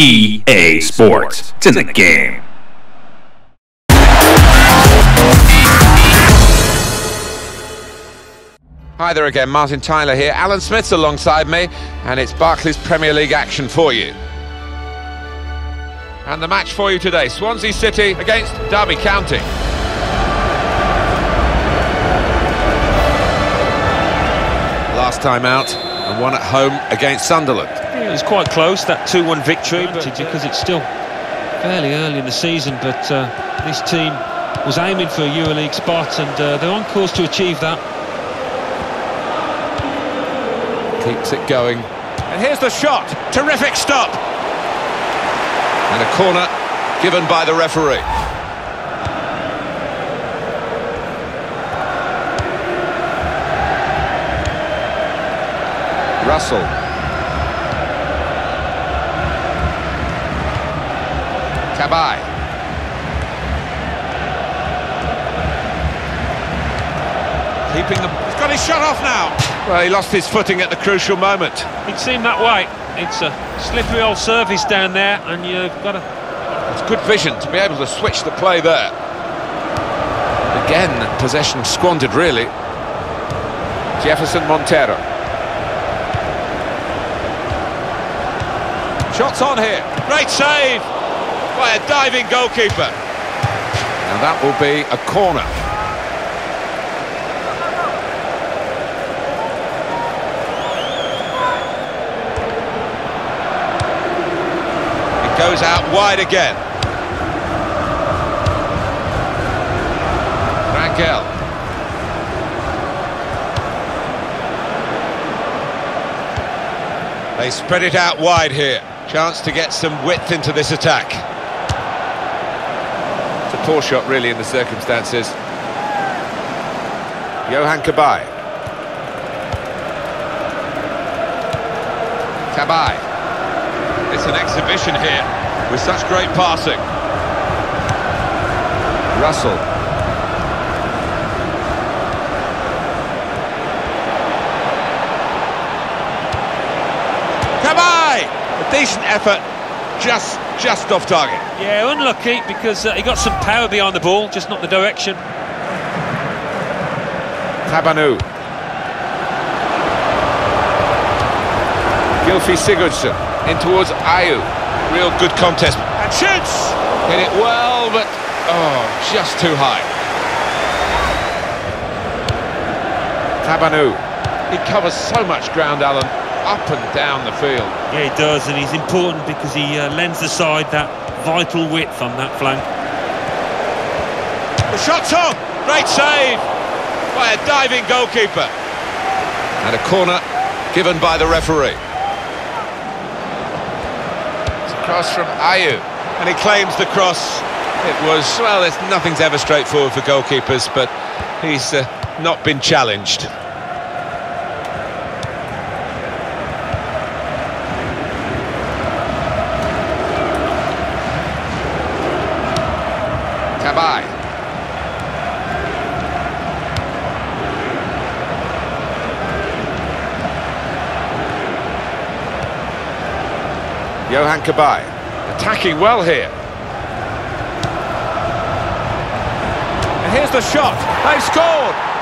EA Sports. It's in the game. Hi there again, Martin Tyler here. Alan Smith's alongside me, and it's Barclays Premier League action for you. And the match for you today, Swansea City against Derby County. Last time out, and one at home against Sunderland. Yeah, it was quite close, that 2-1 victory, but because it's still fairly early in the season, but uh, this team was aiming for a EuroLeague spot, and uh, they're on course to achieve that. Keeps it going. And here's the shot. Terrific stop. And a corner given by the referee. Russell. Cabaye. Keeping the... He's got his shot off now. Well, he lost his footing at the crucial moment. It seemed that way. It's a slippery old surface down there, and you've got to... It's good vision to be able to switch the play there. Again, possession squandered, really. Jefferson Montero. Shots on here. Great save by a diving goalkeeper. And that will be a corner. It goes out wide again. Rangel. They spread it out wide here. Chance to get some width into this attack. It's a poor shot, really, in the circumstances. Johan Cabaye. Cabaye. It's an exhibition here, with such great passing. Russell. Cabaye! A decent effort, just just off target. Yeah, unlucky, because uh, he got some power behind the ball, just not the direction. Tabanou. Gylfi Sigurdsson in towards Ayew. Real good contest. And shoots! Hit it well, but oh, just too high. Tabanou. He covers so much ground, Alan, up and down the field. Yeah, he does, and he's important because he uh, lends the side that vital width on that flank. The shot's on! Great save by a diving goalkeeper. And a corner given by the referee. It's a cross from Ayew. And he claims the cross. It was, well, it's, nothing's ever straightforward for goalkeepers, but he's uh, not been challenged. Cabaye. Johan Cabaye attacking well here. And here's the shot. They've scored.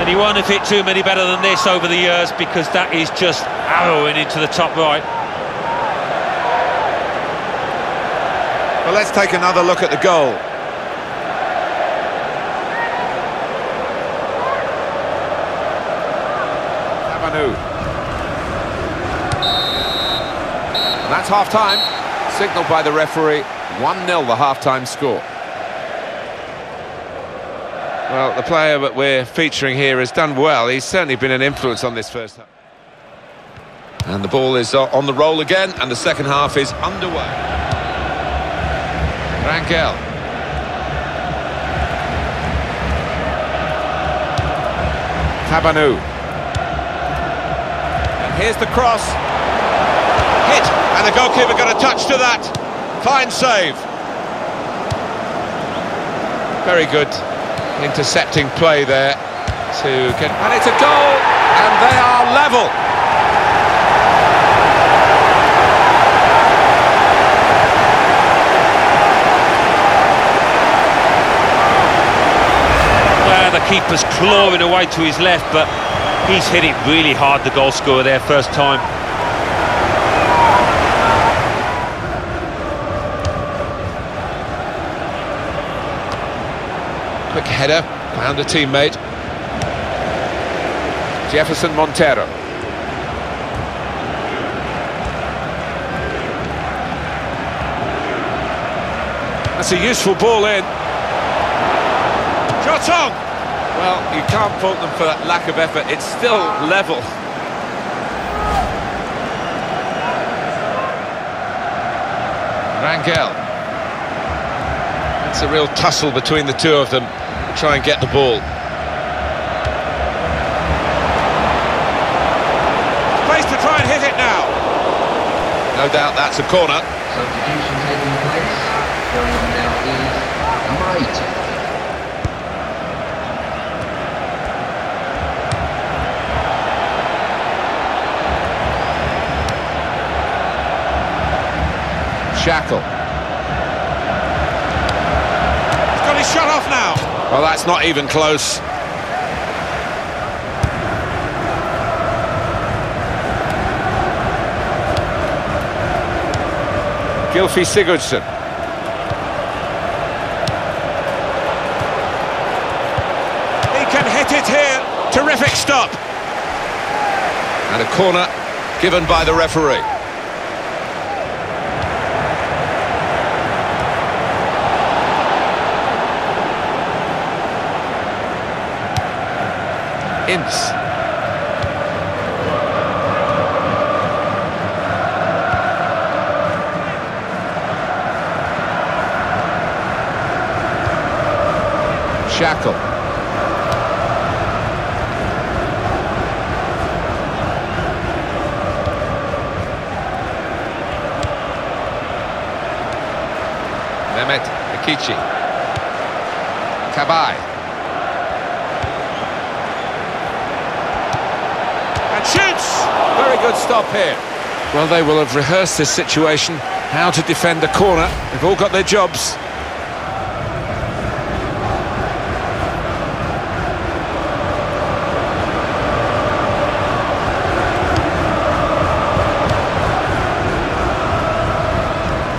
And he won't have hit too many better than this over the years because that is just arrowing into the top right. Well, let's take another look at the goal. That's half-time. Signalled by the referee. 1-0 the half-time score. Well, the player that we're featuring here has done well. He's certainly been an influence on this first half. And the ball is uh, on the roll again, and the second half is underway. Rangel. Tabanou. And here's the cross. Hit, and the goalkeeper got a touch to that. Fine save. Very good intercepting play there. to get... And it's a goal, and they are level. Well, the keeper's clawing away to his left, but he's hit it really hard, the goal scorer there, first time. Quick header, found a teammate. Jefferson Montero. That's a useful ball in. Shot on! Well, you can't fault them for that lack of effort. It's still level. Rangel. It's a real tussle between the two of them to try and get the ball. Place to try and hit it now. No doubt that's a corner. Substitution taking place. Going now is Might. Shackell. He's got his shot off now. Well, that's not even close. Gylfi Sigurdsson. He can hit it here. Terrific stop. And a corner given by the referee. Ince. Shackell. Mehmet Akichi. Cabaye. And shoots! Very good stop here. Well, they will have rehearsed this situation, how to defend a corner. They've all got their jobs.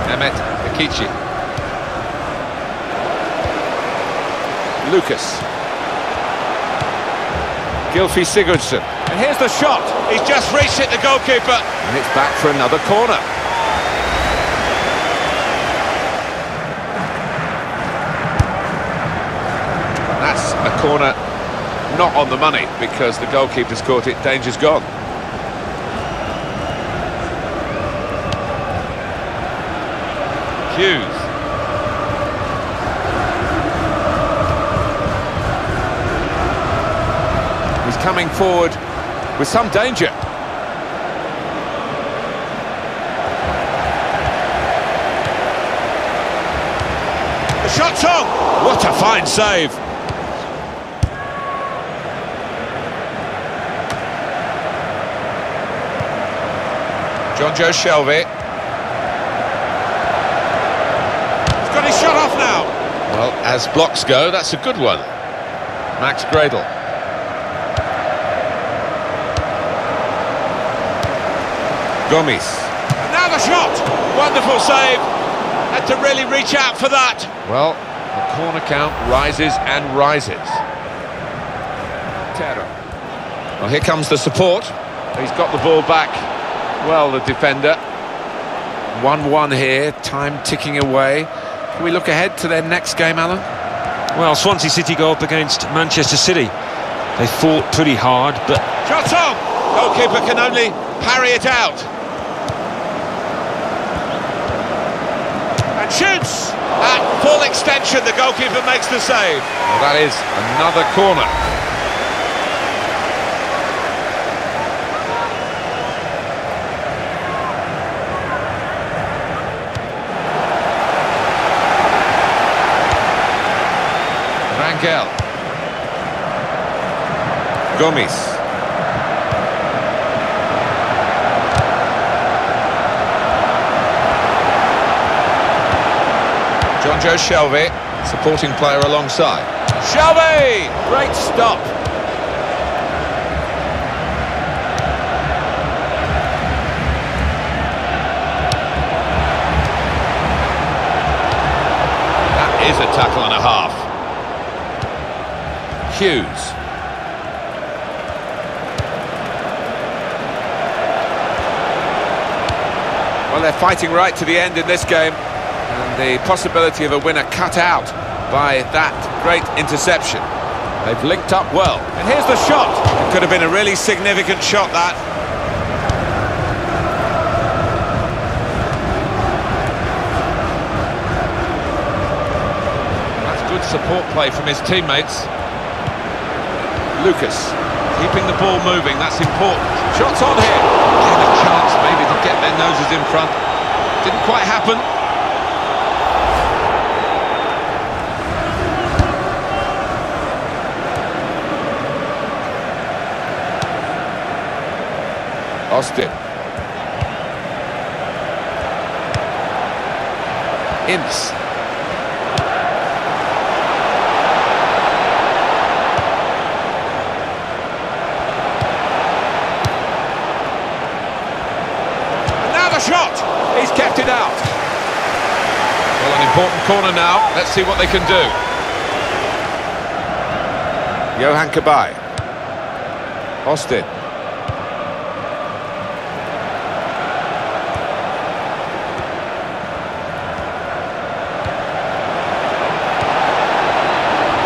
Mehmet Akichi. Lucas. Gylfi Sigurdsson. And here's the shot. He's just reached it, the goalkeeper. And it's back for another corner. That's a corner not on the money because the goalkeeper's caught it. Danger's gone. Hughes. He's coming forward with some danger. The shot's on! What a fine save! Jonjo Shelvey. He's got his shot off now. Well, as blocks go, that's a good one. Max Gradel. Gomis. Now the shot! Wonderful save. Had to really reach out for that. Well, the corner count rises and rises. Terra. Well, here comes the support. He's got the ball back. Well, the defender. 1-1 here, time ticking away. Can we look ahead to their next game, Alan? Well, Swansea City go up against Manchester City. They fought pretty hard, but... Shot on! Goalkeeper can only parry it out. Shoots! At full extension, the goalkeeper makes the save. Well, that is another corner. Rangel. Gomis. Jonjo Shelvey, supporting player alongside. Shelvey! Great stop. That is a tackle and a half. Hughes. Well, they're fighting right to the end in this game. And the possibility of a winner cut out by that great interception. They've linked up well. And here's the shot. It could have been a really significant shot, that. That's good support play from his teammates. Lucas, keeping the ball moving, that's important. Shots on here. A chance maybe to get their noses in front. Didn't quite happen. Austin. Ince. Now shot! He's kept it out. Well, an important corner now. Let's see what they can do. Johan Cabaye. Austin.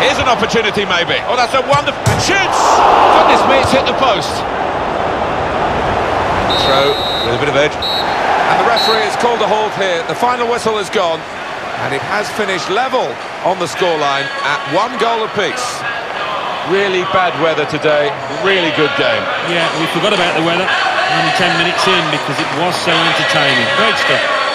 Here's an opportunity, maybe. Oh, that's a wonderful... And shoots! Goodness me, it's hit the post. Throw with a bit of edge. And the referee has called a halt here. The final whistle is gone. And it has finished level on the scoreline at one goal apiece. Really bad weather today. Really good game. Yeah, we forgot about the weather. Only 10 minutes in because it was so entertaining. Great stuff.